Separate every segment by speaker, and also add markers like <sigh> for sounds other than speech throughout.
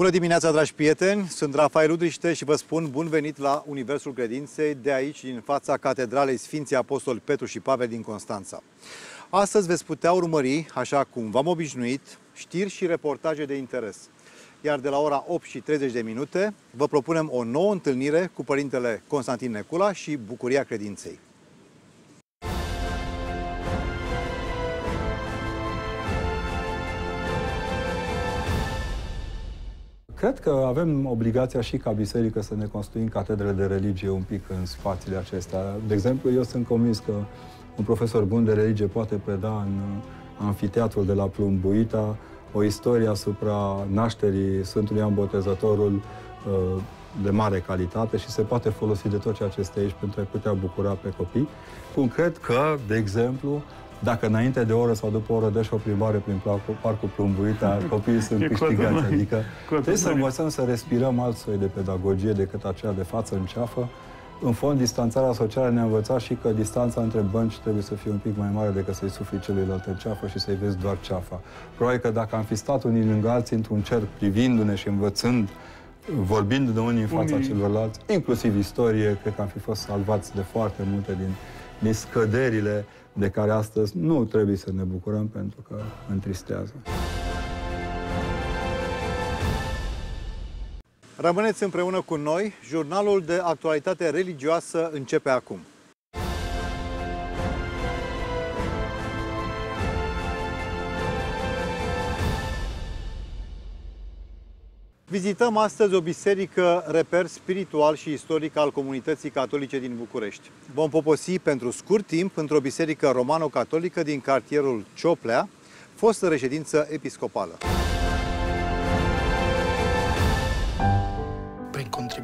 Speaker 1: Bună dimineața, dragi prieteni! Sunt Rafael Udriște și vă spun bun venit la Universul Credinței de aici, din fața Catedralei Sfinții Apostoli Petru și Pavel din Constanța. Astăzi veți putea urmări, așa cum v-am obișnuit, știri și reportaje de interes. Iar de la ora 8 și 30 de minute vă propunem o nouă întâlnire cu Părintele Constantin Necula și Bucuria Credinței.
Speaker 2: Cred că avem obligația și ca biserică să ne construim catedrele de religie un pic în spațiile acestea. De exemplu, eu sunt convins că un profesor bun de religie poate preda în anfiteatrul de la Plumbuita o istorie asupra nașterii Sfântului Ioan Botezătorul uh, de mare calitate și se poate folosi de tot ceea ce este aici pentru a putea bucura pe copii. Cum cred că, de exemplu, dacă înainte de o oră sau după o oră dă o plimbare prin parcul Plumbuita, copiii sunt <laughs> câștigați. Adică <laughs> trebuie să învățăm să respirăm alt soi de pedagogie decât aceea de față în ceafă. În fond, distanțarea socială ne-a învățat și că distanța între bănci trebuie să fie un pic mai mare decât să-i sufli celuilalt în ceafă și să-i vezi doar ceafa. Probabil că dacă am fi stat unii lângă alții într-un cer, privindu-ne și învățând, vorbind de unii în fața unii. celorlalți, inclusiv istorie, cred că am fi fost salvați de foarte multe din, din scăderile de care astăzi nu trebuie să ne bucurăm pentru că întristează.
Speaker 1: Rămâneți împreună cu noi. Jurnalul de actualitate religioasă începe acum. Vizităm astăzi o biserică reper spiritual și istoric al comunității catolice din București. Vom poposi pentru scurt timp într-o biserică romano-catolică din cartierul Cioplea, fostă reședință episcopală.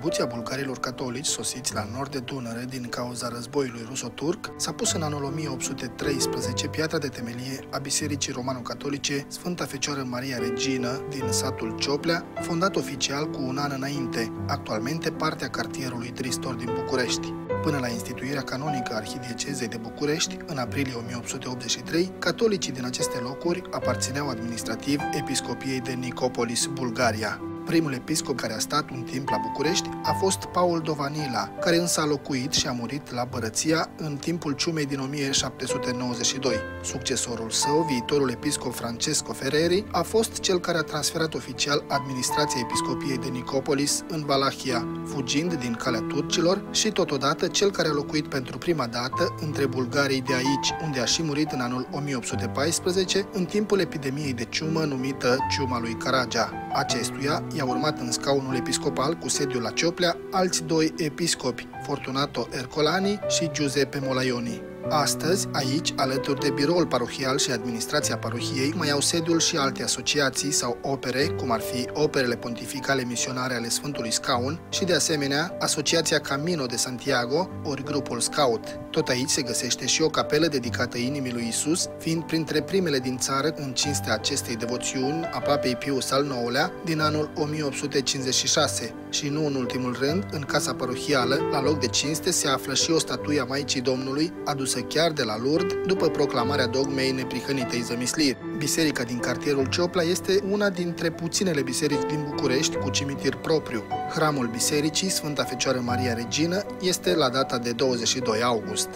Speaker 3: Contribuția bulgarilor catolici sosiți la nord de Dunăre din cauza războiului ruso-turc s-a pus în anul 1813 piatra de temelie a Bisericii Romano-Catolice Sfânta Fecioară Maria Regină din satul Cioplea, fondat oficial cu un an înainte, actualmente partea cartierului Tristor din București. Până la instituirea canonică a Arhidiecezei de București, în aprilie 1883, catolicii din aceste locuri aparțineau administrativ episcopiei de Nicopolis, Bulgaria. Primul episcop care a stat un timp la București a fost Paul Dovanila, care însă a locuit și a murit la Bărăția în timpul ciumei din 1792. Succesorul său, viitorul episcop Francesco Ferreri, a fost cel care a transferat oficial administrația episcopiei de Nicopolis în Valahia, fugind din calea turcilor și totodată cel care a locuit pentru prima dată între bulgarii de aici, unde a și murit în anul 1814, în timpul epidemiei de ciumă numită ciuma lui Caragea. Acestuia i-a urmat în scaunul episcopal cu sediul la Cioplea alți doi episcopi, Fortunato Ercolani și Giuseppe Molaioni. Astăzi, aici, alături de biroul parohial și administrația parohiei, mai au sediul și alte asociații sau opere, cum ar fi operele pontificale misionare ale Sfântului Scaun și, de asemenea, Asociația Camino de Santiago, ori grupul Scout. Tot aici se găsește și o capelă dedicată inimii lui Isus, fiind printre primele din țară în cinstea acestei devoțiuni a Papei Pius al IX-lea din anul 1856. Și nu în ultimul rând, în casa parohială, la loc de cinste, se află și o statuie a Maicii Domnului, adusă adusă chiar de la Lourdes după proclamarea dogmei neprihănitei zămisliri. Biserica din cartierul Ciopla este una dintre puținele biserici din București cu cimitir propriu. Hramul bisericii Sfânta Fecioară Maria Regină este la data de 22 august.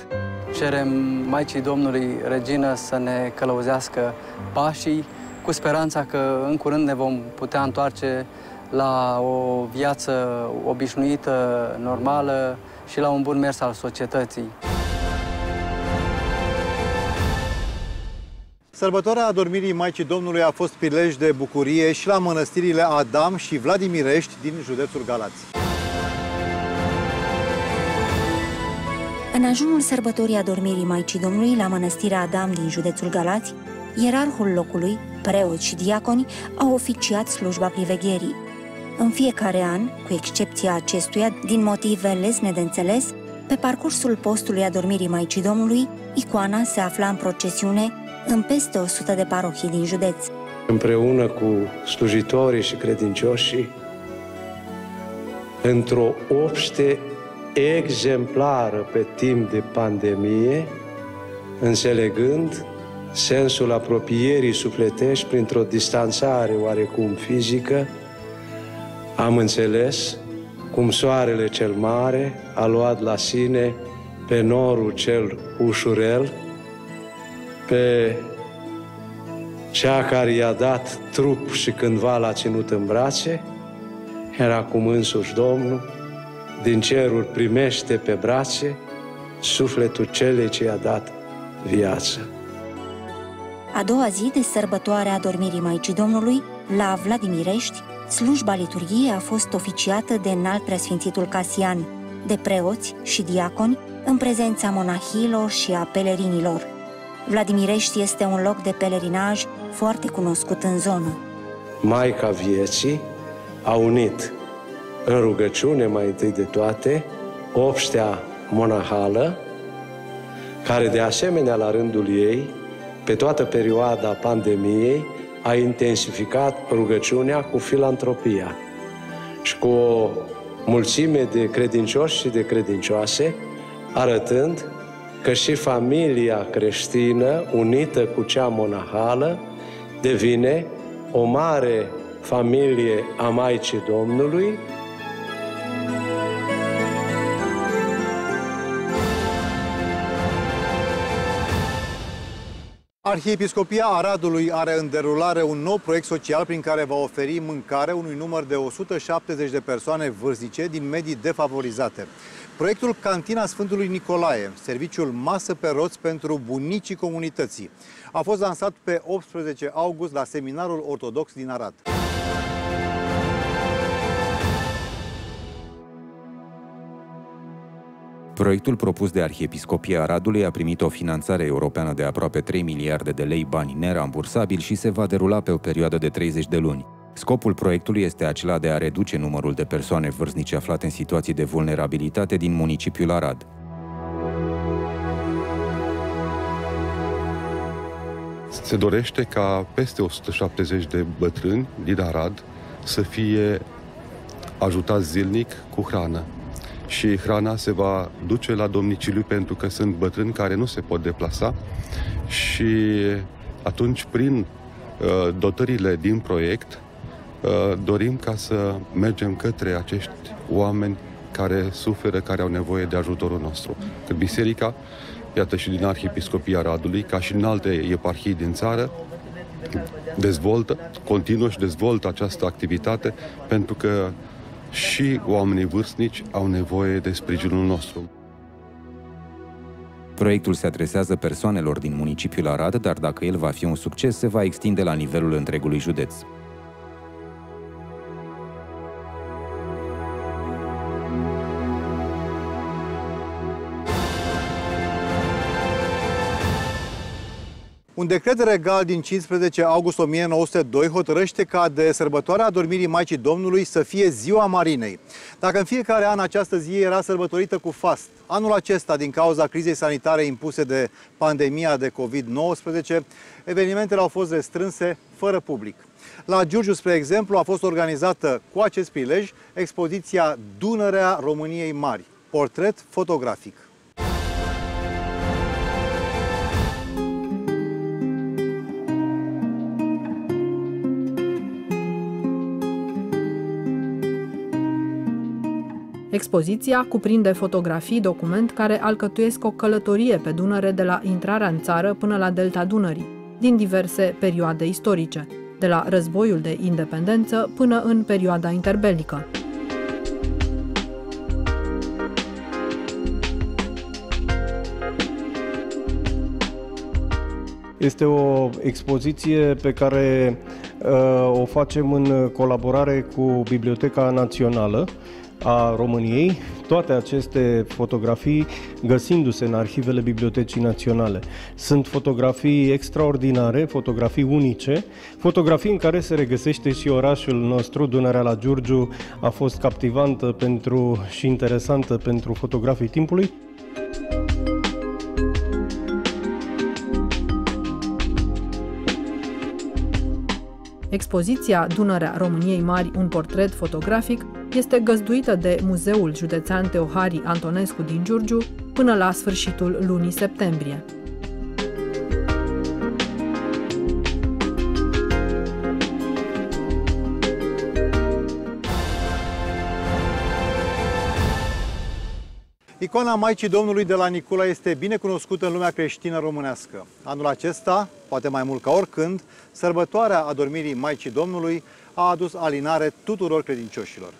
Speaker 4: Cerem Maicii Domnului Regină să ne călăuzească pașii, cu speranța că în curând ne vom putea întoarce la o viață obișnuită, normală și la un bun mers al societății.
Speaker 1: Sărbătoarea adormirii Maicii Domnului a fost prilej de bucurie și la mănăstirile Adam și Vladimirești din județul Galați.
Speaker 5: În ajunul sărbătorii adormirii Maicii Domnului la mănăstirea Adam din județul Galați, ierarhul locului, preoți și diaconi au oficiat slujba privegherii. În fiecare an, cu excepția acestuia, din motive lesne de înțeles, pe parcursul postului adormirii Maicii Domnului, icoana se afla în procesiune în peste 100 de parohii din județ.
Speaker 6: Împreună cu slujitorii și credincioșii, într-o obște exemplară pe timp de pandemie, înțelegând sensul apropierii sufletești printr-o distanțare oarecum fizică, am înțeles cum soarele cel mare a luat la sine pe norul cel ușurel, pe cea care i-a dat trup și cândva l-a ținut în brațe, era cum însuși Domnul, din cerul primește pe brațe sufletul celei ce i-a dat viață.
Speaker 5: A doua zi de sărbătoare a dormirii Maicii Domnului, la Vladimirești, slujba liturgiei a fost oficiată de înalt preasfințitul Casian, de preoți și diaconi, în prezența monahilor și a pelerinilor. Vladimirești este un loc de pelerinaj foarte cunoscut în zonă.
Speaker 6: Maica vieții a unit în rugăciune mai întâi de toate obștea monahală, care de asemenea la rândul ei, pe toată perioada pandemiei, a intensificat rugăciunea cu filantropia și cu o mulțime de credincioși și de credincioase, arătând că și familia creștină, unită cu cea monahală, devine o mare familie a Maicii Domnului,
Speaker 1: Arhiepiscopia Aradului are în derulare un nou proiect social prin care va oferi mâncare unui număr de 170 de persoane vârstnice din medii defavorizate. Proiectul Cantina Sfântului Nicolae, serviciul masă pe roți pentru bunicii comunității, a fost lansat pe 18 august la Seminarul Ortodox din Arad.
Speaker 7: Proiectul propus de Arhiepiscopia Aradului a primit o finanțare europeană de aproape 3 miliarde de lei bani nerambursabili și se va derula pe o perioadă de 30 de luni. Scopul proiectului este acela de a reduce numărul de persoane vârstnice aflate în situații de vulnerabilitate din municipiul Arad.
Speaker 8: Se dorește ca peste 170 de bătrâni din Arad să fie ajutați zilnic cu hrană și hrana se va duce la domniciliu pentru că sunt bătrâni care nu se pot deplasa și atunci prin uh, dotările din proiect uh, dorim ca să mergem către acești oameni care suferă, care au nevoie de ajutorul nostru. Că biserica, iată și din Arhiepiscopia Radului, ca și în alte eparhii din țară, dezvoltă, continuă și dezvoltă această activitate pentru că și oamenii vârstnici au nevoie de sprijinul nostru.
Speaker 7: Proiectul se adresează persoanelor din municipiul Arad, dar dacă el va fi un succes, se va extinde la nivelul întregului județ.
Speaker 1: Un decret regal din 15 august 1902 hotărăște ca de sărbătoarea adormirii Maicii Domnului să fie Ziua Marinei. Dacă în fiecare an această zi era sărbătorită cu fast, anul acesta, din cauza crizei sanitare impuse de pandemia de COVID-19, evenimentele au fost restrânse fără public. La Giurgiu, spre exemplu, a fost organizată cu acest prilej expoziția Dunărea României Mari, portret fotografic.
Speaker 9: Expoziția cuprinde fotografii, document care alcătuiesc o călătorie pe Dunăre de la intrarea în țară până la delta Dunării, din diverse perioade istorice, de la războiul de independență până în perioada interbelică.
Speaker 10: Este o expoziție pe care uh, o facem în colaborare cu Biblioteca Națională a României, toate aceste fotografii găsindu-se în arhivele Bibliotecii Naționale. Sunt fotografii extraordinare, fotografii unice, fotografii în care se regăsește și orașul nostru, Dunărea la Giurgiu, a fost captivantă pentru și interesantă pentru fotografii timpului.
Speaker 9: Expoziția Dunărea României Mari, un portret fotografic, este găzduită de Muzeul Județean Teohari Antonescu din Giurgiu până la sfârșitul lunii septembrie.
Speaker 1: Icoana Maicii Domnului de la Nicula este bine cunoscută în lumea creștină românească. Anul acesta, poate mai mult ca oricând, sărbătoarea adormirii Maicii Domnului a adus alinare tuturor credincioșilor.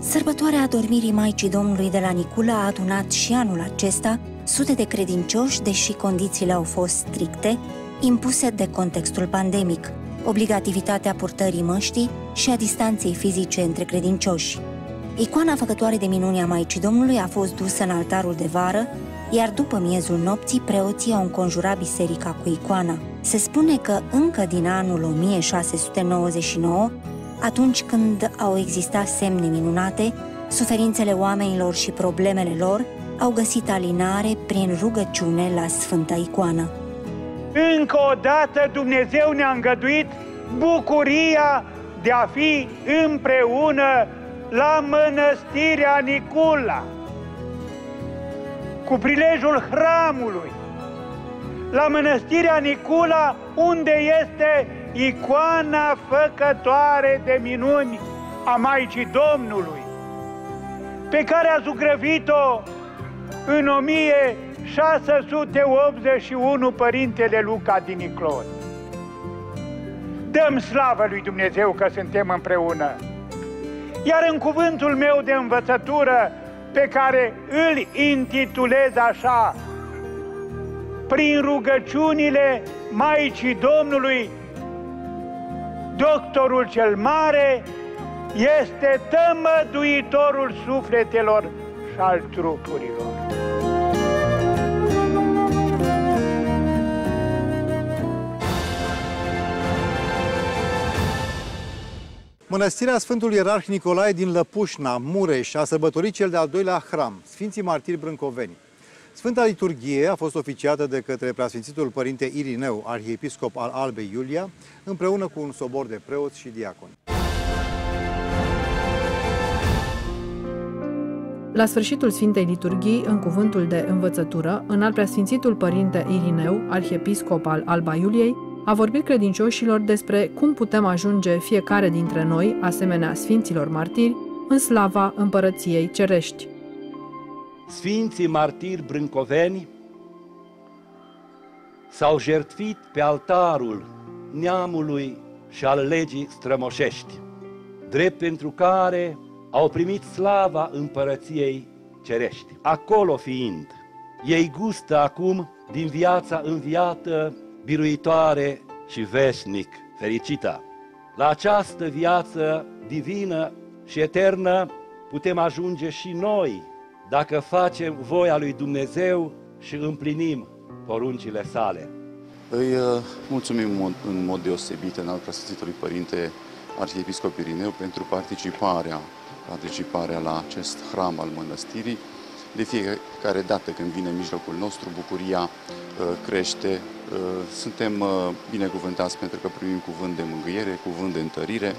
Speaker 5: Sărbătoarea adormirii Maicii Domnului de la Nicula a adunat și anul acesta sute de credincioși, deși condițiile au fost stricte, impuse de contextul pandemic, obligativitatea purtării măștii și a distanței fizice între credincioși. Icoana făcătoare de minuni a Maicii Domnului a fost dusă în altarul de vară, iar după miezul nopții, preoții au înconjurat biserica cu icoana. Se spune că încă din anul 1699, atunci când au existat semne minunate, suferințele oamenilor și problemele lor au găsit alinare prin rugăciune la Sfânta Icoană.
Speaker 11: Încă o dată Dumnezeu ne-a îngăduit bucuria de a fi împreună la mănăstirea Nicula, cu prilejul hramului, la mănăstirea Nicula, unde este icoana făcătoare de minuni a Maicii Domnului, pe care a zugrăvit-o în 1681 Părintele Luca din Niclod. Dăm slavă lui Dumnezeu că suntem împreună. Iar în cuvântul meu de învățătură, pe care îl intitulez așa, prin rugăciunile Maicii Domnului, doctorul cel mare este tămăduitorul sufletelor și al trupurilor.
Speaker 1: Mănăstirea Sfântul Ierarh Nicolae din Lăpușna, Mureș, a sărbătorit cel de-al doilea hram, Sfinții Martiri Brâncoveni. Sfânta liturghie a fost oficiată de către preasfințitul părinte Irineu, arhiepiscop al Albei Iulia, împreună cu un sobor de preoți și diaconi.
Speaker 9: La sfârșitul Sfintei Liturghii, în cuvântul de învățătură, în al preasfințitul părinte Irineu, arhiepiscop al Alba Iuliei, a vorbit credincioșilor despre cum putem ajunge fiecare dintre noi, asemenea Sfinților Martiri, în slava împărăției cerești.
Speaker 12: Sfinții martiri brâncoveni s-au jertfit pe altarul neamului și al legii strămoșești, drept pentru care au primit slava împărăției cerești. Acolo fiind, ei gustă acum din viața înviată, biruitoare și veșnic fericită. La această viață divină și eternă putem ajunge și noi dacă facem voia lui Dumnezeu și împlinim poruncile sale.
Speaker 13: Îi uh, mulțumim în mod, în mod deosebit în al preasfințitului Părinte Arhiepiscop Irineu pentru participarea, participarea la acest hram al mănăstirii. De fiecare dată când vine în mijlocul nostru, bucuria uh, crește. Uh, suntem binecuvântați pentru că primim cuvânt de mângâiere, cuvânt de întărire,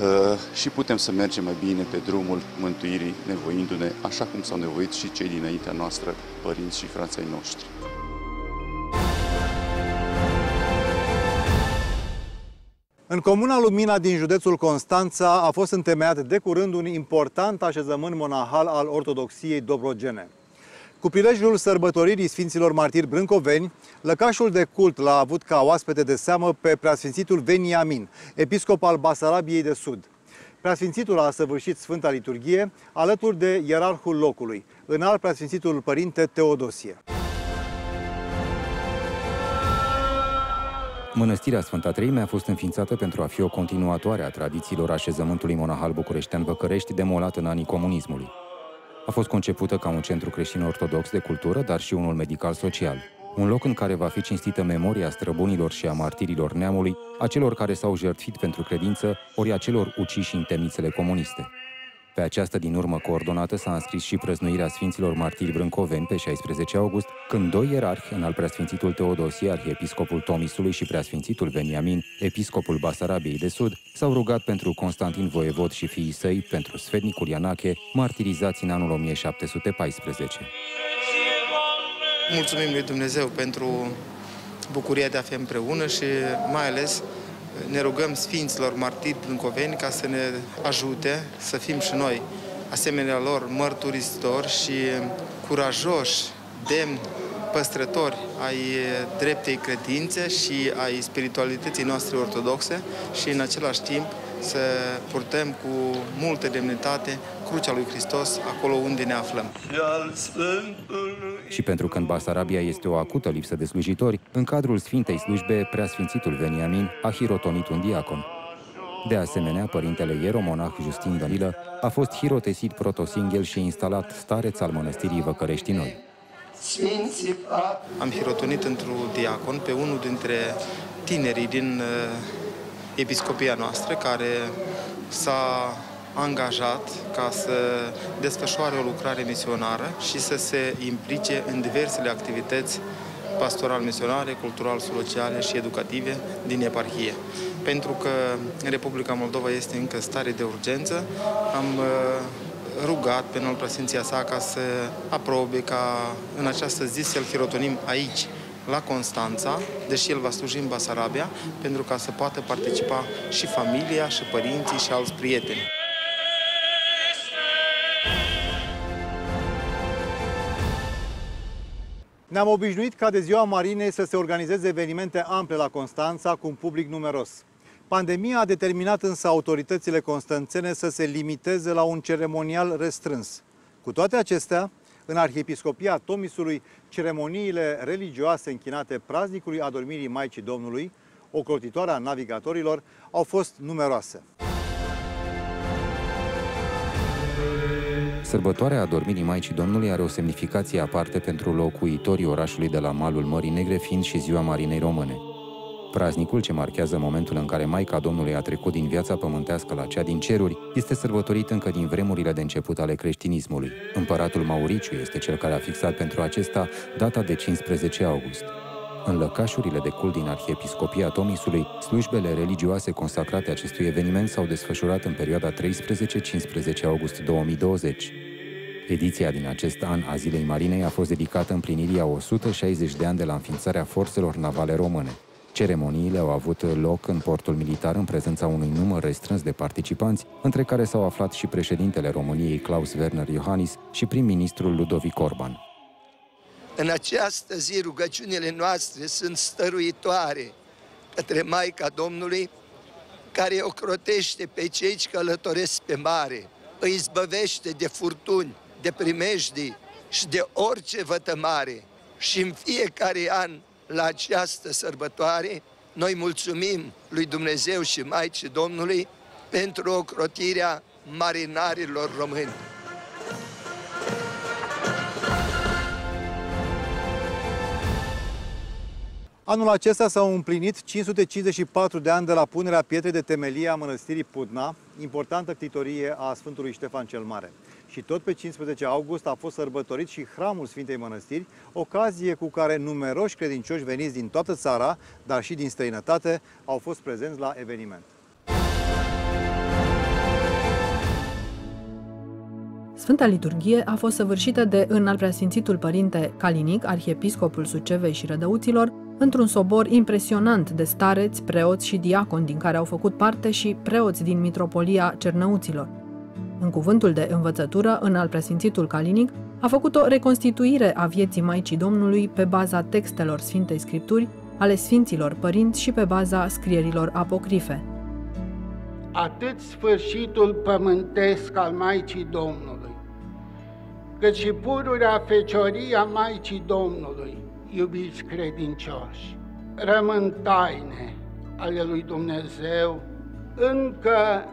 Speaker 13: Uh, și putem să mergem mai bine pe drumul mântuirii, nevoindu-ne, așa cum s-au nevoit și cei dinaintea noastră, părinți și frații noștri.
Speaker 1: În comuna Lumina din județul Constanța a fost întemeiat de curând un important așezământ monahal al ortodoxiei dobrogene. Cu prilejul sărbătoririi Sfinților Martiri Brâncoveni, lăcașul de cult l-a avut ca oaspete de seamă pe preasfințitul Veniamin, episcop al Basarabiei de Sud. Preasfințitul a săvârșit Sfânta Liturghie alături de ierarhul locului, înalt preasfințitul Părinte Teodosie.
Speaker 7: Mănăstirea Sfânta Treime a fost înființată pentru a fi o continuatoare a tradițiilor așezământului monahal bucureștean Văcărești demolat în anii comunismului. A fost concepută ca un centru creștin-ortodox de cultură, dar și unul medical-social. Un loc în care va fi cinstită memoria străbunilor și a martirilor neamului, a celor care s-au jertfit pentru credință, ori a celor uciși în temnițele comuniste. Pe această din urmă coordonată s-a înscris și prăznuirea Sfinților Martiri Brâncoveni pe 16 august, când doi ierarhi, în al preasfințitul Teodosie, arhiepiscopul Tomisului și preasfințitul Veniamin, episcopul Basarabiei de Sud, s-au rugat pentru Constantin Voievod și fiii săi, pentru sfednicul Ianache, martirizați în anul 1714.
Speaker 14: Mulțumim lui Dumnezeu pentru bucuria de a fi împreună și mai ales ne rugăm Sfinților Martiri Brâncoveni ca să ne ajute să fim și noi asemenea lor mărturisitori și curajoși, demni, păstrători ai dreptei credințe și ai spiritualității noastre ortodoxe și în același timp să purtăm cu multă demnitate crucea lui Hristos acolo unde ne aflăm.
Speaker 7: Și pentru că în Basarabia este o acută lipsă de slujitori, în cadrul Sfintei Slujbe, preasfințitul Veniamin a hirotonit un diacon. De asemenea, părintele ieromonah Justin Danilă a fost hirotesit protosinghel și instalat stareț al mănăstirii Văcărești Noi.
Speaker 14: Am hirotonit într-un diacon pe unul dintre tinerii din uh, episcopia noastră care s-a angajat ca să desfășoare o lucrare misionară și să se implice în diversele activități pastoral-misionare, cultural-sociale și educative din eparhie. Pentru că Republica Moldova este încă stare de urgență, am uh, rugat pe Noul Preasfinția sa ca să aprobe ca în această zi să-l hirotonim aici, la Constanța, deși el va sluji în Basarabia, pentru ca să poată participa și familia, și părinții, și alți prieteni.
Speaker 1: Ne-am obișnuit ca de ziua Marinei să se organizeze evenimente ample la Constanța cu un public numeros. Pandemia a determinat însă autoritățile constanțene să se limiteze la un ceremonial restrâns. Cu toate acestea, în Arhiepiscopia Tomisului, ceremoniile religioase închinate praznicului adormirii Maicii Domnului, ocrotitoarea navigatorilor, au fost numeroase.
Speaker 7: Sărbătoarea adormirii Maicii Domnului are o semnificație aparte pentru locuitorii orașului de la malul Mării Negre, fiind și ziua Marinei Române. Praznicul ce marchează momentul în care Maica Domnului a trecut din viața pământească la cea din ceruri este sărbătorit încă din vremurile de început ale creștinismului. Împăratul Mauriciu este cel care a fixat pentru acesta data de 15 august. În lăcașurile de cult din Arhiepiscopia Tomisului, slujbele religioase consacrate acestui eveniment s-au desfășurat în perioada 13-15 august 2020. Ediția din acest an a Zilei Marinei a fost dedicată împlinirii a 160 de ani de la înființarea forțelor navale române. Ceremoniile au avut loc în portul militar în prezența unui număr restrâns de participanți, între care s-au aflat și președintele României Klaus Werner Iohannis și prim-ministrul Ludovic Orban.
Speaker 15: În această zi rugăciunile noastre sunt stăruitoare către Maica Domnului, care o crotește pe cei ce călătoresc pe mare, îi izbăvește de furtuni, de primejdii și de orice vătămare. Și în fiecare an la această sărbătoare, noi mulțumim lui Dumnezeu și Maicii Domnului pentru ocrotirea marinarilor români.
Speaker 1: Anul acesta s-au împlinit 554 de ani de la punerea pietrei de temelie a mănăstirii Pudna, importantă ctitorie a Sfântului Ștefan cel Mare. Și tot pe 15 august a fost sărbătorit și Hramul Sfintei Mănăstiri, ocazie cu care numeroși credincioși veniți din toată țara, dar și din străinătate, au fost prezenți la eveniment.
Speaker 9: Sfânta Liturghie a fost săvârșită de înalt preasfințitul părinte Calinic, arhiepiscopul Sucevei și Rădăuților, într-un sobor impresionant de stareți, preoți și diaconi, din care au făcut parte și preoți din Mitropolia Cernăuților. În cuvântul de învățătură, în al presințitul Calinic, a făcut o reconstituire a vieții Maicii Domnului pe baza textelor Sfintei Scripturi, ale Sfinților Părinți și pe baza scrierilor apocrife.
Speaker 16: Atât sfârșitul pământesc al Maicii Domnului, cât și pururea fecioria Maicii Domnului, iubiți credincioși, rămân taine ale lui Dumnezeu încă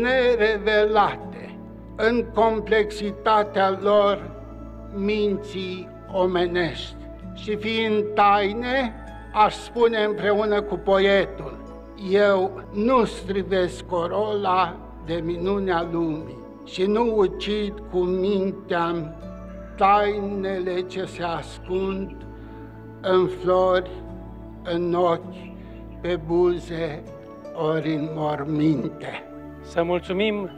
Speaker 16: nerevelate în complexitatea lor minții omenești. Și fiind taine, aș spune împreună cu poetul, eu nu strivesc corola de minunea lumii și nu ucid cu mintea tainele ce se ascund în flori, în ochi, pe buze, ori în morminte.
Speaker 17: Să mulțumim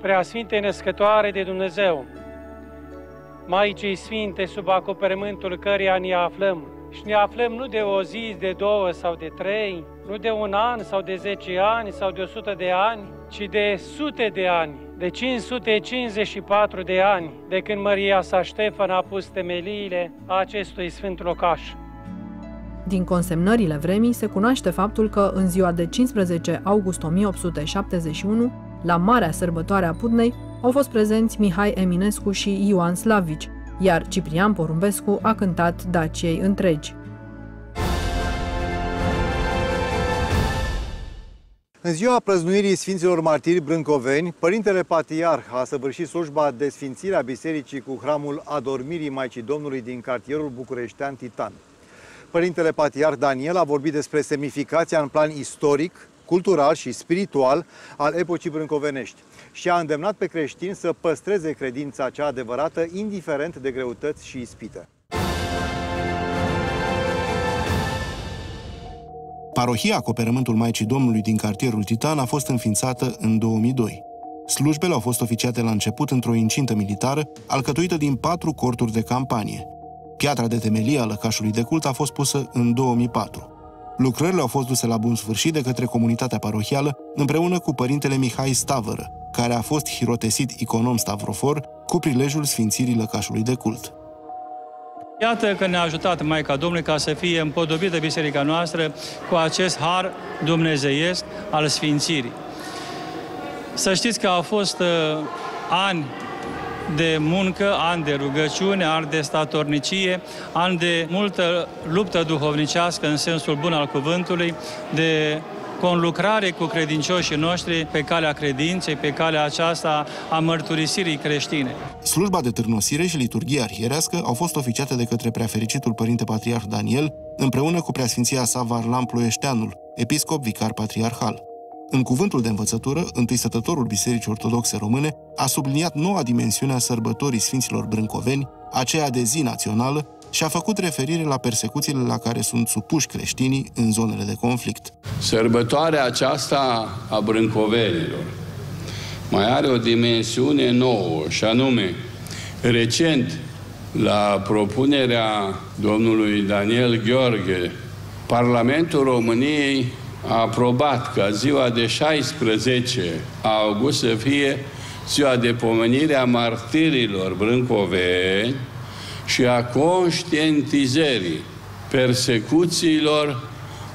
Speaker 17: Preasfintei Născătoare de Dumnezeu, Maicii Sfinte sub acoperământul căreia ne aflăm și ne aflăm nu de o zi, de două sau de trei, nu de un an sau de zece ani sau de o sută de ani, ci de sute de ani, de 554 de ani, de când Maria sa Ștefan a pus temeliile acestui sfânt locaș.
Speaker 9: Din consemnările vremii se cunoaște faptul că în ziua de 15 august 1871, la Marea Sărbătoare a Pudnei, au fost prezenți Mihai Eminescu și Ioan Slavici, iar Ciprian Porumbescu a cântat Daciei întregi.
Speaker 1: În ziua prăznuirii Sfinților Martiri Brâncoveni, Părintele Patriarh a săvârșit slujba de sfințire a bisericii cu hramul Adormirii Maicii Domnului din cartierul bucureștean Titan. Părintele Patriarh Daniel a vorbit despre semnificația în plan istoric, cultural și spiritual al epocii brâncovenești și a îndemnat pe creștini să păstreze credința cea adevărată, indiferent de greutăți și ispite.
Speaker 18: Parohia Acoperământul Maicii Domnului din cartierul Titan a fost înființată în 2002. Slujbele au fost oficiate la început într-o incintă militară, alcătuită din patru corturi de campanie. Piatra de temelie a lăcașului de cult a fost pusă în 2004. Lucrările au fost duse la bun sfârșit de către comunitatea parohială, împreună cu părintele Mihai Stavără, care a fost hirotesit iconom stavrofor cu prilejul sfințirii lăcașului de cult.
Speaker 19: Iată că ne-a ajutat Maica Domnului ca să fie împodobită biserica noastră cu acest har dumnezeiesc al sfințirii. Să știți că au fost uh, ani de muncă, ani de rugăciune, ani de statornicie, ani de multă luptă duhovnicească în sensul bun al cuvântului, de conlucrare cu credincioșii noștri pe calea credinței, pe calea aceasta a mărturisirii creștine.
Speaker 18: Slujba de târnosire și liturghia arhierească au fost oficiate de către preafericitul Părinte Patriarh Daniel, împreună cu preasfinția sa Varlam Ploieșteanul, episcop vicar patriarhal. În cuvântul de învățătură, întâi stătătorul Bisericii Ortodoxe Române a subliniat noua dimensiune a sărbătorii Sfinților Brâncoveni, aceea de zi națională, și a făcut referire la persecuțiile la care sunt supuși creștinii în zonele de conflict.
Speaker 20: Sărbătoarea aceasta a brâncovenilor mai are o dimensiune nouă, și anume, recent, la propunerea domnului Daniel Gheorghe, Parlamentul României a aprobat ca ziua de 16 august să fie ziua de pomenire a martirilor brâncoveni, și a conștientizării persecuțiilor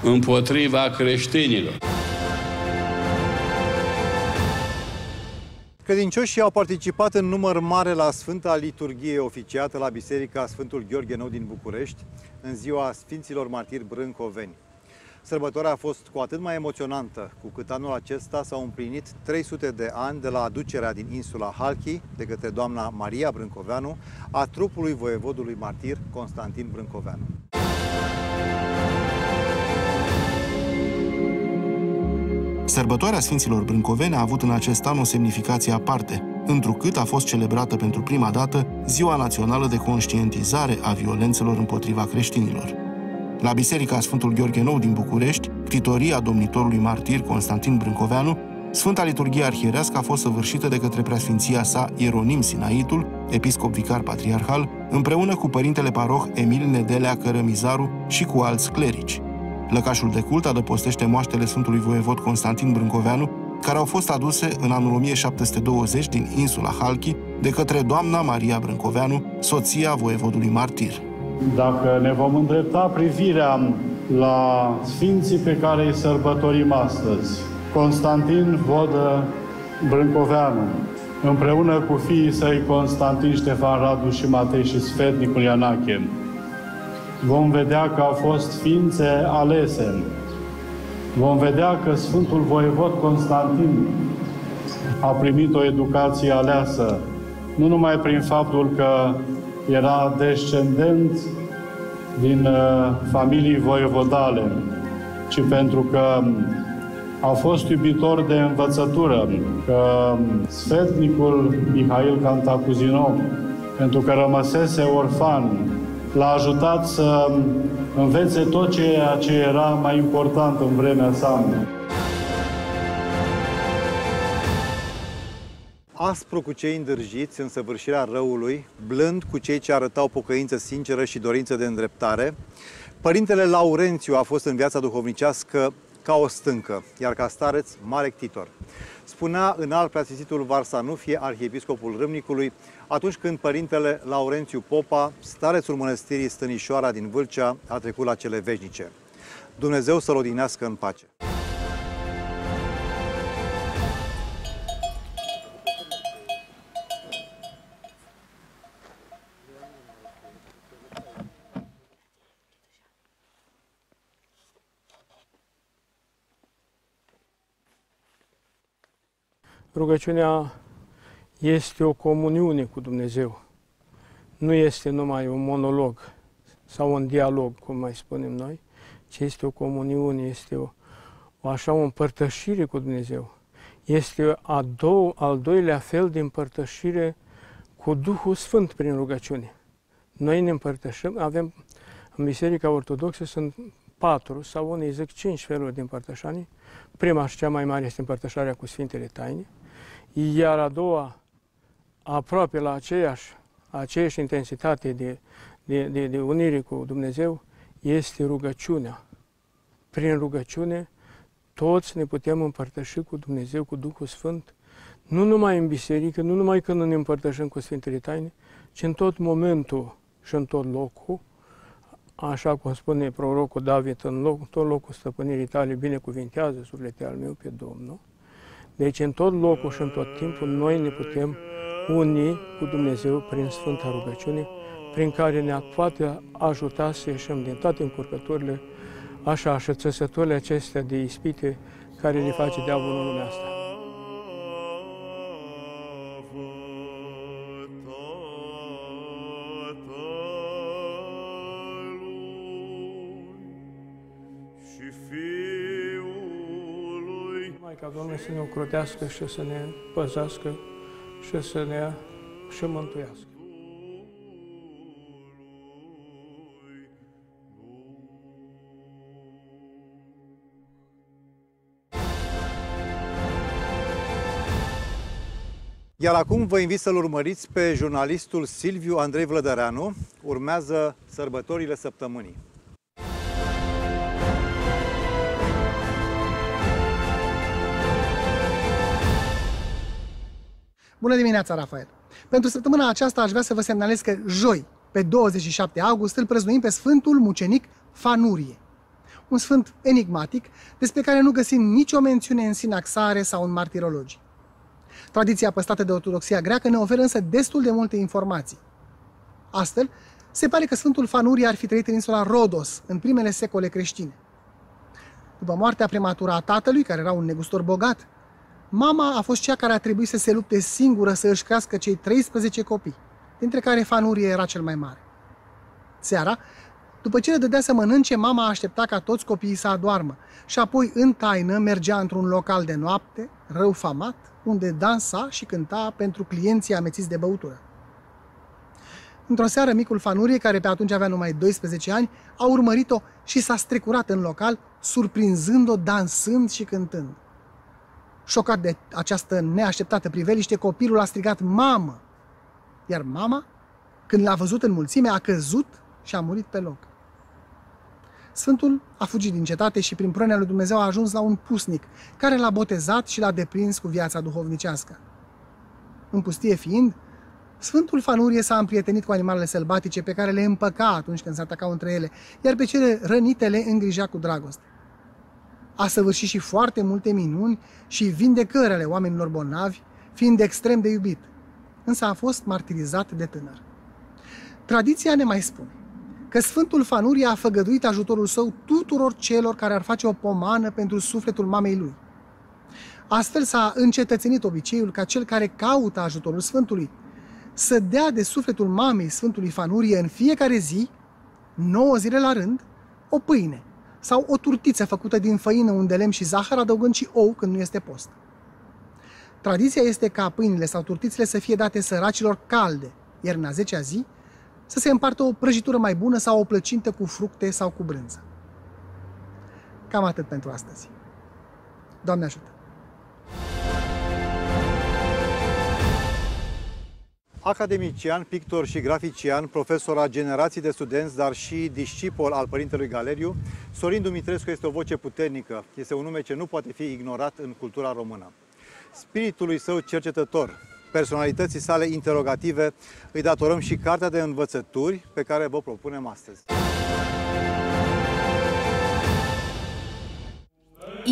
Speaker 20: împotriva creștinilor.
Speaker 1: Credincioșii au participat în număr mare la Sfânta Liturghie oficiată la Biserica Sfântul Gheorghe Nou din București, în ziua Sfinților Martiri Brâncoveni. Sărbătoarea a fost cu atât mai emoționantă, cu cât anul acesta s-au împlinit 300 de ani de la aducerea din insula Halki de către doamna Maria Brâncoveanu a trupului voievodului martir Constantin Brâncoveanu.
Speaker 18: Sărbătoarea Sfinților Brâncoveni a avut în acest an o semnificație aparte, întrucât a fost celebrată pentru prima dată Ziua Națională de Conștientizare a Violențelor împotriva creștinilor. La Biserica Sfântul Gheorghe Nou din București, ctitoria domnitorului martir Constantin Brâncoveanu, Sfânta Liturghie Arhierească a fost săvârșită de către preasfinția sa Ieronim Sinaitul, episcop vicar patriarhal, împreună cu părintele paroh Emil Nedelea Cărămizaru și cu alți clerici. Lăcașul de cult adăpostește moaștele Sfântului Voievod Constantin Brâncoveanu, care au fost aduse în anul 1720 din insula Halki de către doamna Maria Brâncoveanu, soția voievodului martir.
Speaker 21: Dacă ne vom îndrepta privirea la sfinții pe care îi sărbătorim astăzi, Constantin Vodă Brâncoveanu, împreună cu fiii săi Constantin, Ștefan Radu și Matei și Sfetnicul Ianache, vom vedea că au fost ființe alese. Vom vedea că Sfântul Voievod Constantin a primit o educație aleasă, nu numai prin faptul că era descendent din uh, familii voievodale, ci pentru că a fost iubitor de învățătură, că sfetnicul Mihail Cantacuzino, pentru că rămăsese orfan, l-a ajutat să învețe tot ceea ce era mai important în vremea sa.
Speaker 1: Aspru cu cei îndârjiți în săvârșirea răului, blând cu cei ce arătau pocăință sinceră și dorință de îndreptare, Părintele Laurențiu a fost în viața duhovnicească ca o stâncă, iar ca stareț, mare ctitor. Spunea în alt preasfințitul Varsanufie, arhiepiscopul Râmnicului, atunci când părintele Laurențiu Popa, starețul mănăstirii Stănișoara din Vâlcea, a trecut la cele veșnice. Dumnezeu să-l odinească în pace.
Speaker 22: Rugăciunea este o comuniune cu Dumnezeu. Nu este numai un monolog sau un dialog, cum mai spunem noi, ci este o comuniune, este o, o așa o împărtășire cu Dumnezeu. Este a dou, al doilea fel de împărtășire cu Duhul Sfânt prin rugăciune. Noi ne împărtășim, avem în Biserica Ortodoxă sunt patru sau unii zic cinci feluri de împărtășanie. Prima și cea mai mare este împărtășarea cu Sfintele Taine, iar a doua, aproape la aceeași, aceeași intensitate de, de, de, de unire cu Dumnezeu, este rugăciunea. Prin rugăciune, toți ne putem împărtăși cu Dumnezeu, cu Duhul Sfânt, nu numai în biserică, nu numai când ne împărtășim cu Sfintele Taine, ci în tot momentul și în tot locul, așa cum spune prorocul David, în loc, tot locul stăpânirii tale binecuvintează sufletul al meu pe Domnul. Deci în tot locul și în tot timpul noi ne putem uni cu Dumnezeu prin Sfânta Rugăciune, prin care ne poate ajuta să ieșim din toate încurcăturile, așa și țăsăturile acestea de ispite care ne face diavolul în lumea asta. Ca Domnul să ne ocrotească și să ne păzească și să ne și mântuiască.
Speaker 1: Iar acum vă invit să-l urmăriți pe jurnalistul Silviu Andrei Vlădăreanu. Urmează sărbătorile săptămânii.
Speaker 23: Bună dimineața, Rafael! Pentru săptămâna aceasta aș vrea să vă semnalez că joi, pe 27 august, îl prăznuim pe Sfântul Mucenic Fanurie. Un sfânt enigmatic despre care nu găsim nicio mențiune în sinaxare sau în martirologii. Tradiția păstrată de ortodoxia greacă ne oferă însă destul de multe informații. Astfel, se pare că Sfântul Fanurie ar fi trăit în insula Rodos, în primele secole creștine. După moartea prematură a tatălui, care era un negustor bogat, Mama a fost cea care a trebuit să se lupte singură să își crească cei 13 copii, dintre care Fanurie era cel mai mare. Seara, după ce le dădea să mănânce, mama aștepta ca toți copiii să adoarmă și apoi, în taină, mergea într-un local de noapte, rău famat, unde dansa și cânta pentru clienții amețiți de băutură. Într-o seară, micul Fanurie, care pe atunci avea numai 12 ani, a urmărit-o și s-a strecurat în local, surprinzând-o dansând și cântând. Șocat de această neașteptată priveliște, copilul a strigat mamă. Iar mama, când l-a văzut în mulțime, a căzut și a murit pe loc. Sfântul a fugit din cetate și prin prunea lui Dumnezeu a ajuns la un pusnic, care l-a botezat și l-a deprins cu viața duhovnicească. În pustie fiind, Sfântul Fanurie s-a împrietenit cu animalele sălbatice pe care le împăca atunci când se atacau între ele, iar pe cele rănite le îngrija cu dragoste a săvârșit și foarte multe minuni și vindecări ale oamenilor bolnavi, fiind extrem de iubit, însă a fost martirizat de tânăr. Tradiția ne mai spune că Sfântul Fanurie a făgăduit ajutorul său tuturor celor care ar face o pomană pentru sufletul mamei lui. Astfel s-a încetățenit obiceiul ca cel care caută ajutorul Sfântului să dea de sufletul mamei Sfântului Fanurie în fiecare zi, nouă zile la rând, o pâine, sau o turtiță făcută din făină, unde lemn și zahăr, adăugând și ou când nu este post. Tradiția este ca pâinile sau turtițele să fie date săracilor calde, iar în a 10-a zi să se împartă o prăjitură mai bună sau o plăcintă cu fructe sau cu brânză. Cam atât pentru astăzi. Doamne ajută!
Speaker 1: Academician, pictor și grafician, profesor a generații de studenți, dar și discipol al părintelui Galeriu, Sorin Dumitrescu este o voce puternică. Este un nume ce nu poate fi ignorat în cultura română. Spiritului său cercetător, personalității sale interogative, îi datorăm și cartea de învățături pe care vă propunem astăzi.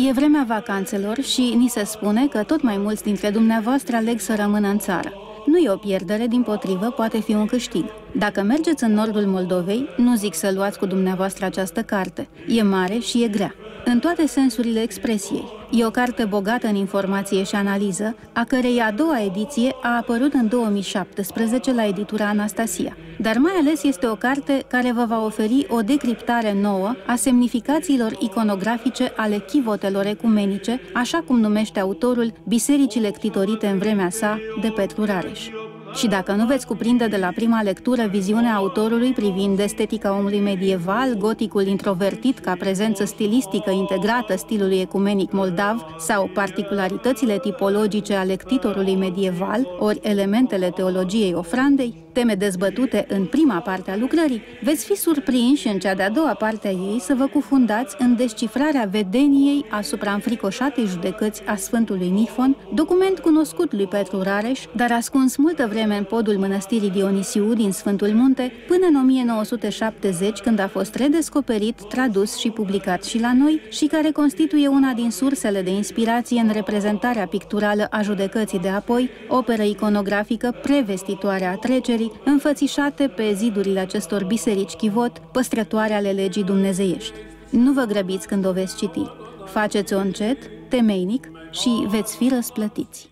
Speaker 24: E vremea vacanțelor și ni se spune că tot mai mulți dintre dumneavoastră aleg să rămână în țară. Nu e o pierdere, din potrivă, poate fi un câștig. Dacă mergeți în nordul Moldovei, nu zic să luați cu dumneavoastră această carte. E mare și e grea în toate sensurile expresiei. E o carte bogată în informație și analiză, a cărei a doua ediție a apărut în 2017 la editura Anastasia. Dar mai ales este o carte care vă va oferi o decriptare nouă a semnificațiilor iconografice ale chivotelor ecumenice, așa cum numește autorul bisericile ctitorite în vremea sa de Petru Rareș. Și dacă nu veți cuprinde de la prima lectură viziunea autorului privind estetica omului medieval, goticul introvertit ca prezență stilistică integrată stilului ecumenic moldav sau particularitățile tipologice ale ctitorului medieval, ori elementele teologiei ofrandei, teme dezbătute în prima parte a lucrării, veți fi surprinși în cea de-a doua parte a ei să vă cufundați în descifrarea vedeniei asupra înfricoșatei judecăți a Sfântului Nifon, document cunoscut lui Petru Rareș, dar ascuns multă vreme în podul mănăstirii Dionisiu din Sfântul Munte, până în 1970, când a fost redescoperit, tradus și publicat și la noi și care constituie una din sursele de inspirație în reprezentarea picturală a judecății de apoi, operă iconografică prevestitoare a trecerii înfățișate pe zidurile acestor biserici chivot, păstrătoare ale legii dumnezeiești. Nu vă grăbiți când o veți citi. Faceți-o încet, temeinic și veți fi răsplătiți.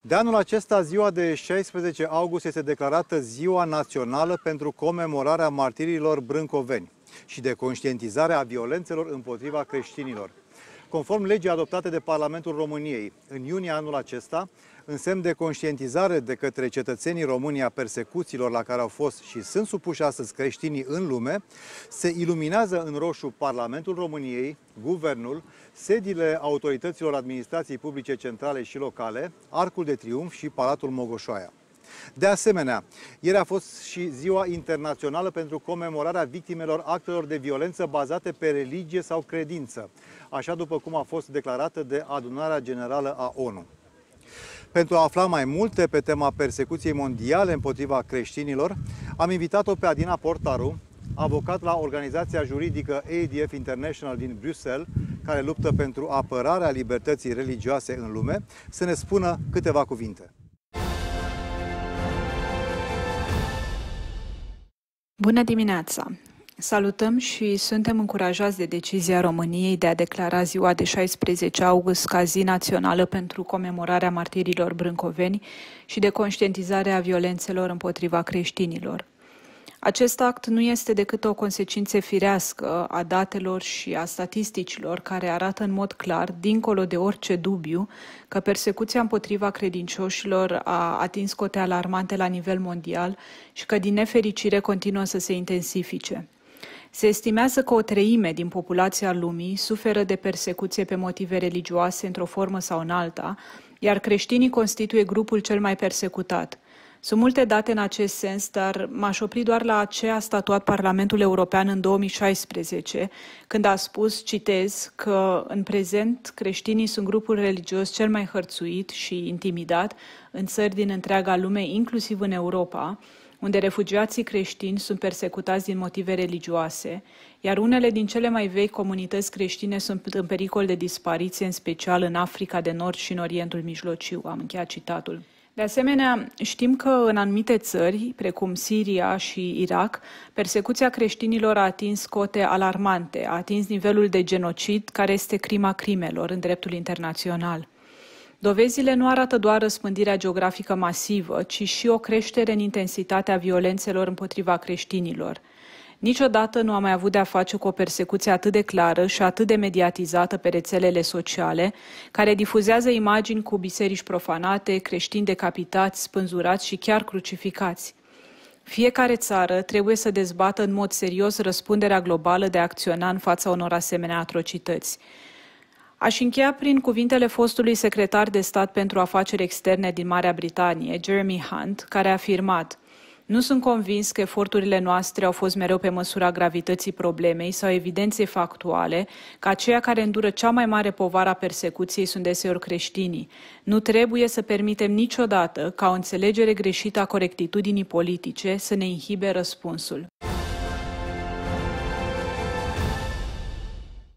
Speaker 1: De anul acesta, ziua de 16 august este declarată Ziua Națională pentru comemorarea martirilor brâncoveni și de conștientizare a violențelor împotriva creștinilor. Conform legii adoptate de Parlamentul României în iunie anul acesta, în semn de conștientizare de către cetățenii români a persecuțiilor la care au fost și sunt supuși astăzi creștinii în lume, se iluminează în roșu Parlamentul României, Guvernul, sediile autorităților administrației publice centrale și locale, Arcul de Triumf și Palatul Mogoșoaia. De asemenea, ieri a fost și Ziua Internațională pentru comemorarea victimelor actelor de violență bazate pe religie sau credință, așa după cum a fost declarată de Adunarea Generală a ONU. Pentru a afla mai multe pe tema persecuției mondiale împotriva creștinilor, am invitat-o pe Adina Portaru, avocat la organizația juridică ADF International din Bruxelles, care luptă pentru apărarea libertății religioase în lume, să ne spună câteva cuvinte.
Speaker 25: Bună dimineața! Salutăm și suntem încurajați de decizia României de a declara ziua de 16 august ca zi națională pentru comemorarea martirilor brâncoveni și de conștientizare a violențelor împotriva creștinilor. Acest act nu este decât o consecință firească a datelor și a statisticilor care arată în mod clar, dincolo de orice dubiu, că persecuția împotriva credincioșilor a atins cote alarmante la nivel mondial și că, din nefericire, continuă să se intensifice. Se estimează că o treime din populația lumii suferă de persecuție pe motive religioase într-o formă sau în alta, iar creștinii constituie grupul cel mai persecutat – sunt multe date în acest sens, dar m-aș opri doar la ce a statuat Parlamentul European în 2016, când a spus, citez, că în prezent creștinii sunt grupul religios cel mai hărțuit și intimidat în țări din întreaga lume, inclusiv în Europa, unde refugiații creștini sunt persecutați din motive religioase, iar unele din cele mai vechi comunități creștine sunt în pericol de dispariție, în special în Africa de Nord și în Orientul Mijlociu. Am încheiat citatul. De asemenea, știm că în anumite țări, precum Siria și Irak, persecuția creștinilor a atins cote alarmante, a atins nivelul de genocid care este crima crimelor în dreptul internațional. Dovezile nu arată doar răspândirea geografică masivă, ci și o creștere în intensitatea violențelor împotriva creștinilor – Niciodată nu am mai avut de-a face cu o persecuție atât de clară și atât de mediatizată pe rețelele sociale, care difuzează imagini cu biserici profanate, creștini decapitați, spânzurați și chiar crucificați. Fiecare țară trebuie să dezbată în mod serios răspunderea globală de a acționa în fața unor asemenea atrocități. Aș încheia prin cuvintele fostului secretar de stat pentru afaceri externe din Marea Britanie, Jeremy Hunt, care a afirmat nu sunt convins că eforturile noastre au fost mereu pe măsura gravității problemei sau evidenței factuale că aceia care îndură cea mai mare povară a persecuției sunt deseori creștinii. Nu trebuie să permitem niciodată ca o înțelegere greșită a corectitudinii politice să ne inhibe răspunsul.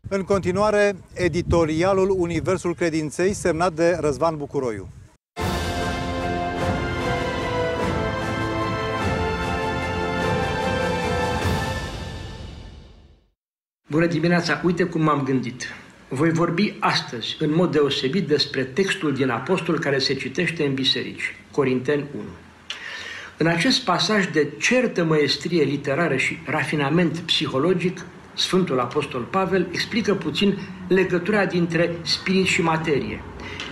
Speaker 1: În continuare, editorialul Universul Credinței semnat de Răzvan Bucuroiu.
Speaker 26: Bună dimineața! Uite cum m-am gândit. Voi vorbi astăzi, în mod deosebit, despre textul din Apostol care se citește în biserici, Corinteni 1. În acest pasaj de certă măestrie literară și rafinament psihologic, Sfântul Apostol Pavel explică puțin legătura dintre spirit și materie,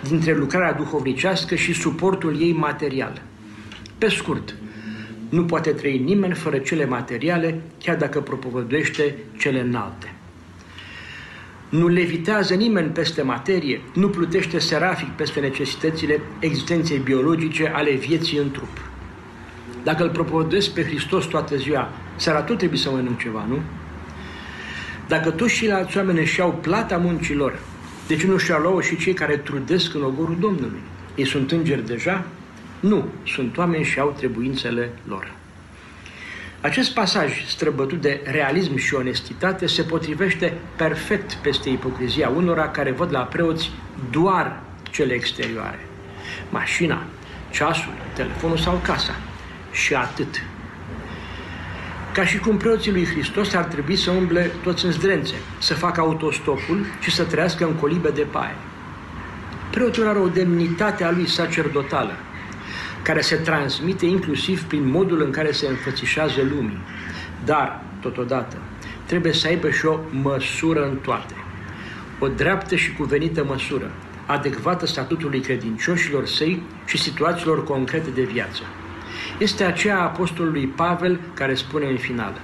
Speaker 26: dintre lucrarea duhovnicească și suportul ei material. Pe scurt, nu poate trăi nimeni fără cele materiale, chiar dacă propovăduiește cele înalte. Nu levitează nimeni peste materie, nu plutește serafic peste necesitățile existenței biologice ale vieții în trup. Dacă îl propovăduiesc pe Hristos toată ziua, seara tot trebuie să mănânc ceva, nu? Dacă toți ceilalți oameni își iau plata muncilor, de ce nu și-au luat și cei care trudesc în ogorul Domnului? Ei sunt îngeri deja? Nu, sunt oameni și au trebuințele lor. Acest pasaj străbătut de realism și onestitate se potrivește perfect peste ipocrizia unora care văd la preoți doar cele exterioare. Mașina, ceasul, telefonul sau casa. Și atât. Ca și cum preoții lui Hristos ar trebui să umble toți în zdrențe, să facă autostopul și să trăiască în colibe de paie. Preotul are o demnitate a lui sacerdotală, care se transmite inclusiv prin modul în care se înfățișează lumii. Dar, totodată, trebuie să aibă și o măsură în toate. O dreaptă și cuvenită măsură, adecvată statutului credincioșilor săi și situațiilor concrete de viață. Este aceea a apostolului Pavel care spune în final,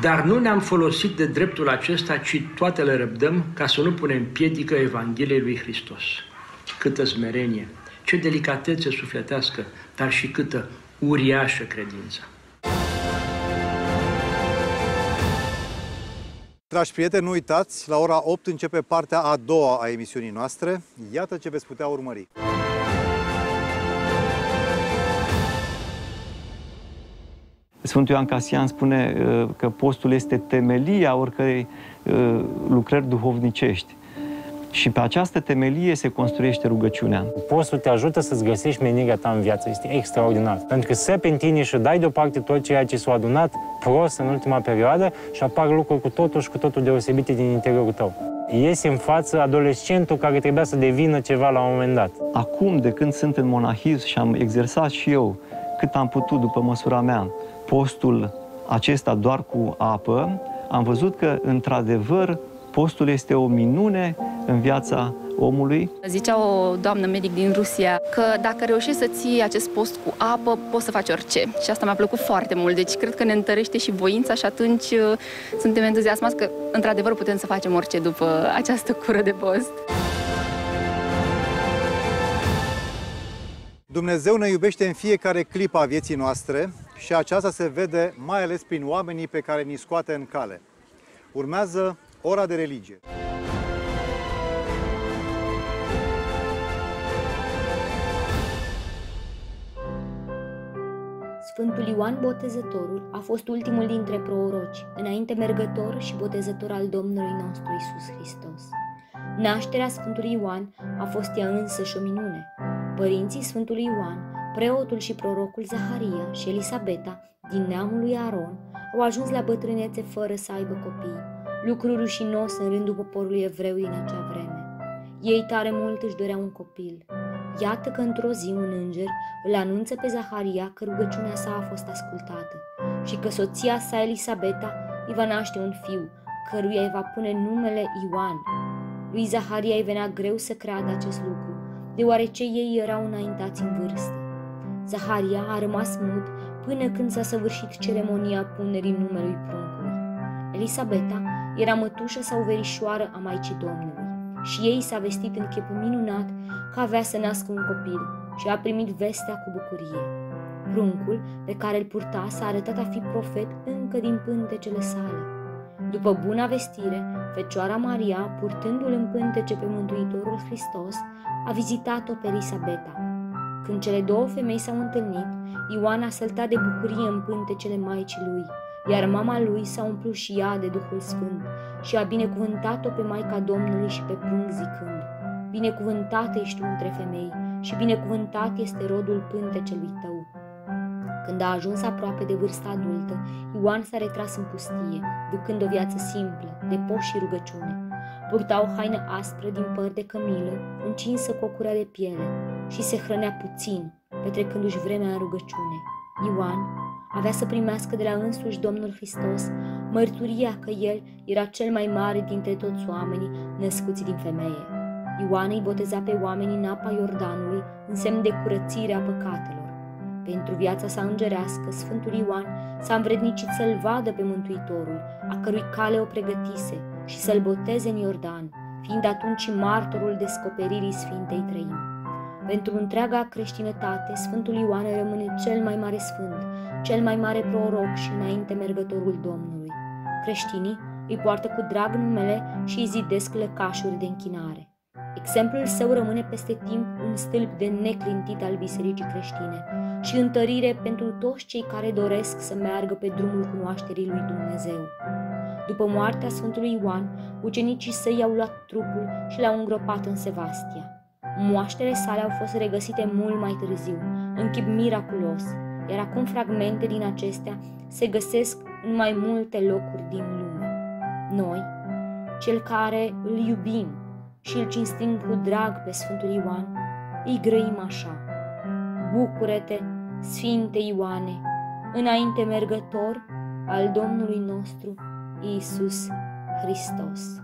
Speaker 26: dar nu ne-am folosit de dreptul acesta, ci toate le răbdăm ca să nu punem piedică Evangheliei lui Hristos. Câtă smerenie, ce delicatețe sufletească, dar și câtă uriașă credință.
Speaker 1: Dragi prieteni, nu uitați, la ora 8 începe partea a doua a emisiunii noastre. Iată ce veți putea urmări.
Speaker 27: Sfântul Ioan Casian spune uh, că postul este temelia oricărei uh, lucrări duhovnicești. Și pe această temelie se construiește rugăciunea.
Speaker 28: Postul te ajută să-ți găsești menirea ta în viață. Este extraordinar. Pentru că se pe tine și dai deoparte tot ceea ce s-a adunat prost în ultima perioadă și apar lucruri cu totul și cu totul deosebite din interiorul tău. Iesi în față adolescentul care trebuia să devină ceva la un moment dat.
Speaker 27: Acum, de când sunt în monahism și am exersat și eu cât am putut după măsura mea, postul acesta doar cu apă, am văzut că, într-adevăr, postul este o minune în viața omului.
Speaker 29: Zicea o doamnă medic din Rusia că dacă reușești să ții acest post cu apă, poți să faci orice. Și asta mi-a plăcut foarte mult. Deci cred că ne întărește și voința și atunci uh, suntem entuziasmați că într-adevăr putem să facem orice după această cură de post.
Speaker 1: Dumnezeu ne iubește în fiecare clipă a vieții noastre și aceasta se vede mai ales prin oamenii pe care ni scoate în cale. Urmează ora de religie.
Speaker 30: Sfântul Ioan Botezătorul a fost ultimul dintre proroci, înainte mergător și botezător al Domnului nostru Isus Hristos. Nașterea Sfântului Ioan a fost ea însă și o minune. Părinții Sfântului Ioan, preotul și prorocul Zaharia și Elisabeta, din neamul lui Aron, au ajuns la bătrânețe fără să aibă copii, lucru rușinos în rândul poporului evreu din acea vreme. Ei tare mult își doreau un copil. Iată că într-o zi un înger îl anunță pe Zaharia că rugăciunea sa a fost ascultată și că soția sa Elisabeta îi va naște un fiu, căruia îi va pune numele Ioan. Lui Zaharia îi venea greu să creadă acest lucru, deoarece ei erau înaintați în vârstă. Zaharia a rămas mut până când s-a săvârșit ceremonia punerii numelui pruncului. Elisabeta era mătușă sau verișoară a Maicii Domnului. și ei s-a vestit în chip minunat că avea să nască un copil și a primit vestea cu bucurie. Pruncul pe care îl purta s-a arătat a fi profet încă din pântecele sale. După buna vestire, Fecioara Maria, purtându-l în pântece pe Mântuitorul Hristos, a vizitat-o pe Elisabeta. Când cele două femei s-au întâlnit, Ioan a săltat de bucurie în pântecele Maicii lui, iar mama lui s-a umplut și ea de Duhul Sfânt și a binecuvântat-o pe Maica Domnului și pe prunc zicând, Binecuvântată ești tu între femei și binecuvântat este rodul pântecelui tău. Când a ajuns aproape de vârsta adultă, Ioan s-a retras în pustie, ducând o viață simplă, de poș și rugăciune. Purta o haină aspră din păr de cămilă, încinsă cu o curea de piele și se hrănea puțin, petrecându-și vremea în rugăciune. Ioan avea să primească de la însuși Domnul Hristos mărturia că el era cel mai mare dintre toți oamenii născuți din femeie. Ioan îi boteza pe oameni în apa Iordanului în semn de curățire a păcatelor. Pentru viața sa îngerească, Sfântul Ioan s-a învrednicit să-l vadă pe Mântuitorul, a cărui cale o pregătise, și să-l boteze în Iordan, fiind atunci martorul descoperirii Sfintei Trăimi. Pentru întreaga creștinătate, Sfântul Ioan rămâne cel mai mare sfânt, cel mai mare proroc și înainte mergătorul Domnului. Creștinii îi poartă cu drag numele și îi zidesc lăcașuri de închinare. Exemplul său rămâne peste timp un stâlp de neclintit al bisericii creștine și întărire pentru toți cei care doresc să meargă pe drumul cunoașterii lui Dumnezeu. După moartea Sfântului Ioan, ucenicii săi i-au luat trupul și l-au îngropat în Sevastia. Moaștele sale au fost regăsite mult mai târziu, în chip miraculos, iar acum fragmente din acestea se găsesc în mai multe locuri din lume. Noi, cel care îl iubim și îl cinstim cu drag pe Sfântul Ioan, îi grăim așa. Bucură-te, Sfinte Ioane, înainte mergător al Domnului nostru, Iisus Hristos.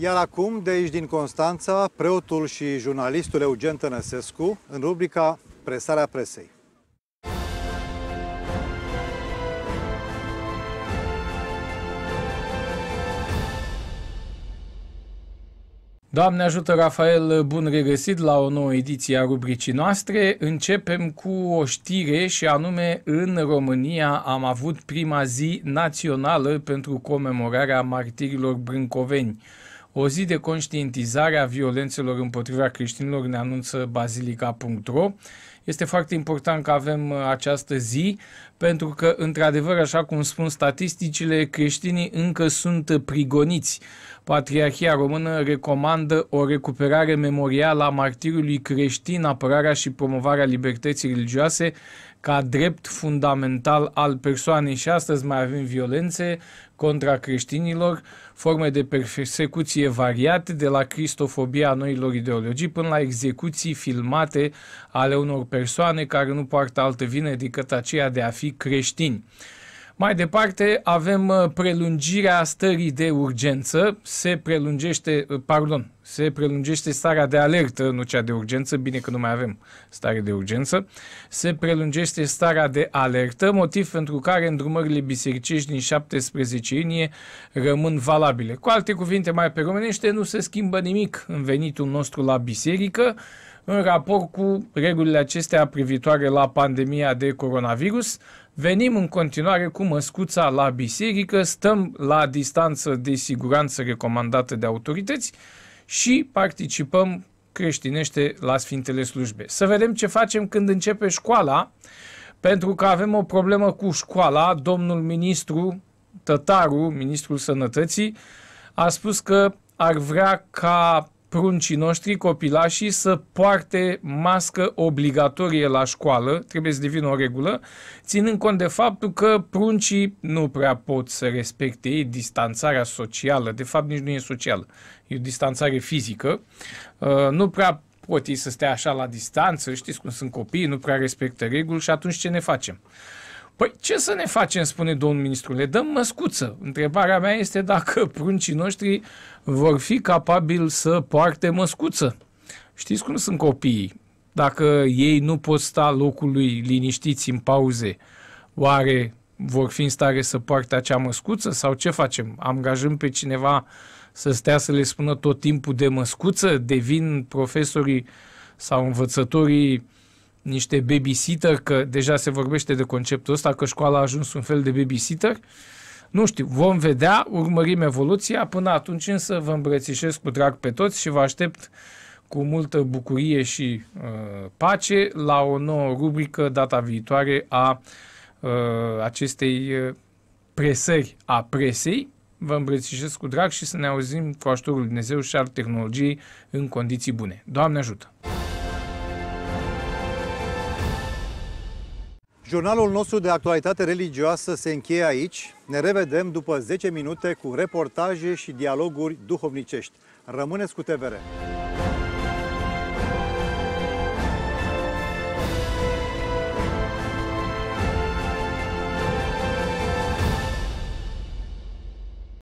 Speaker 1: Iar acum, de aici din Constanța, preotul și jurnalistul Eugen Tănăsescu, în rubrica Presarea presei.
Speaker 31: Doamne ajută, Rafael, bun regăsit la o nouă ediție a rubricii noastre. Începem cu o știre și anume în România am avut prima zi națională pentru comemorarea martirilor brâncoveni. O zi de conștientizare a violențelor împotriva creștinilor ne anunță bazilica.ro. Este foarte important că avem această zi pentru că, într-adevăr, așa cum spun statisticile, creștinii încă sunt prigoniți. Patriarhia Română recomandă o recuperare memorială a martirului creștin, apărarea și promovarea libertății religioase ca drept fundamental al persoanei și astăzi mai avem violențe contra creștinilor, forme de persecuție variate, de la cristofobia noilor ideologii până la execuții filmate ale unor persoane care nu poartă altă vină decât aceea de a fi creștini. Mai departe, avem uh, prelungirea stării de urgență. Se prelungește, uh, pardon, se prelungește starea de alertă, nu cea de urgență, bine că nu mai avem stare de urgență. Se prelungește starea de alertă, motiv pentru care îndrumările bisericești din 17 iunie rămân valabile. Cu alte cuvinte mai pe românește, nu se schimbă nimic în venitul nostru la biserică în raport cu regulile acestea privitoare la pandemia de coronavirus. Venim în continuare cu măscuța la biserică, stăm la distanță de siguranță recomandată de autorități și participăm creștinește la Sfintele Slujbe. Să vedem ce facem când începe școala, pentru că avem o problemă cu școala. Domnul ministru Tătaru, ministrul sănătății, a spus că ar vrea ca pruncii noștri, copilașii, să poarte mască obligatorie la școală, trebuie să devină o regulă, ținând cont de faptul că pruncii nu prea pot să respecte. Ei distanțarea socială, de fapt nici nu e socială, e o distanțare fizică, uh, nu prea pot ei să stea așa la distanță, știți cum sunt copii, nu prea respectă reguli și atunci ce ne facem? Păi ce să ne facem, spune domnul ministru, le dăm măscuță. Întrebarea mea este dacă <laughs> pruncii noștri vor fi capabili să poarte măscuță. Știți cum sunt copiii? Dacă ei nu pot sta locului liniștiți în pauze, oare vor fi în stare să poarte acea măscuță sau ce facem? Angajăm pe cineva să stea să le spună tot timpul de măscuță? Devin profesorii sau învățătorii niște babysitter, că deja se vorbește de conceptul ăsta, că școala a ajuns un fel de babysitter? Nu știu, vom vedea, urmărim evoluția, până atunci însă vă îmbrățișez cu drag pe toți și vă aștept cu multă bucurie și uh, pace la o nouă rubrică data viitoare a uh, acestei uh, presări a presei. Vă îmbrățișez cu drag și să ne auzim cu ajutorul Lui Dumnezeu și al tehnologiei în condiții bune. Doamne ajută!
Speaker 1: Jurnalul nostru de actualitate religioasă se încheie aici. Ne revedem după 10 minute cu reportaje și dialoguri duhovnicești. Rămâneți cu TVR!